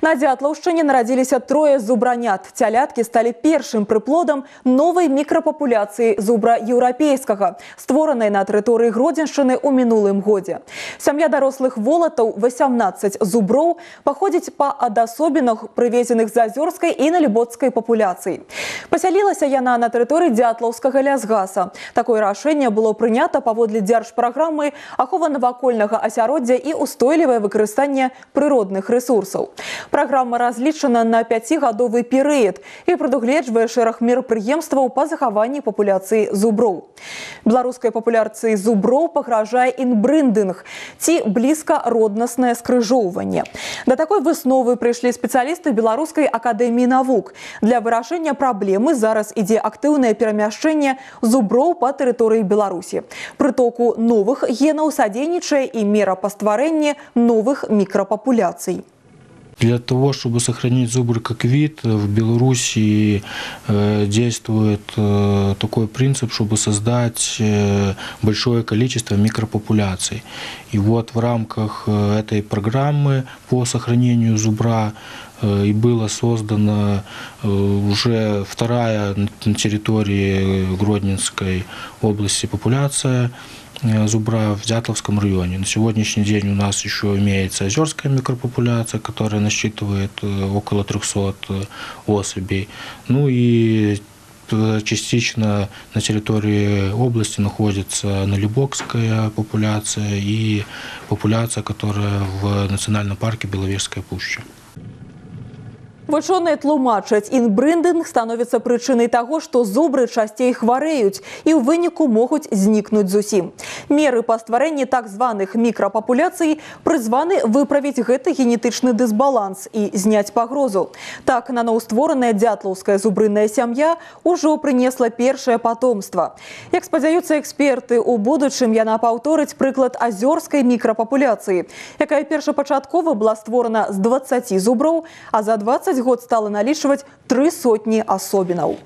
На Дятлаўшчыне нарадзіліся трое зубранят. Цяляткі сталі першым прыплодам новай мікрапапуляцыі зубра еўрапейскага, створанай на тэрыторыі Гродзеншчыны ў мінулым годзе. Сям'я дарослых волатаў 18 зуброў паходзіць па адасобінах, прывезеных з азёрскай і налібоцкай папуляцыі. Пасялілася яна на тэрыторыі дзятлаўскага лясгаса. Такое рашэнне было прынята паводле дзяржпраграмы ахова навакольнага асяроддзя і устойлівае выкарыстанне прыродных рэсурсаў. Праграма разлічана на пяцігадовы перыяд і прадугледжвае шэраг мерапрыемстваў па захаванні папуляцыі зуброў. Беларускай папуляцыі зуброў пагражае інбрындынг ці блізка роднаснае скрыжоўванне. Да такой высновы прыйшлі спецыялісты беларускай акадэміі навук. Для вырашэння праблемы зараз ідзе актыўнае перамяшчэнне зуброў па тэрыторыі Беларусі. Прытоку новых генаў садзейнічае і мера па стварэнні новых мікрапапуляцый. Для того, чтобы сохранить зубр как вид, в Беларуси э, действует э, такой принцип, чтобы создать э, большое количество микропопуляций. И вот в рамках этой программы по сохранению зубра и была создана уже вторая на территории Гродненской области популяция зубра в Дятловском районе. На сегодняшний день у нас еще имеется озерская микропопуляция, которая насчитывает э, около 300 э, особей. Ну и частично на территории области находится налибокская популяция и популяция, которая в национальном парке Беловежская пуща. Вучоныя тлумачаць, інбрындынг становіцца прычынай таго, што зубры часцей хварэюць і ў выніку могуць знікнуць зусім. Меры па стварэнні так званых мікрапапуляцый прызваны выправіць гэты генетычны дысбаланс і зняць пагрозу. Так наноўствораная дзятлаўская зубрынная сям'я ўжо прынесла першае патомства. Як спадзяюцца эксперты, у будучым яна паўторыць прыклад азёрскай мікрапапуляцыі, якая першапачаткова была створана з 20 зуброў, а за 20 год стала налічваць тры сотні асобінаў.